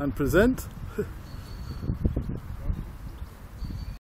and present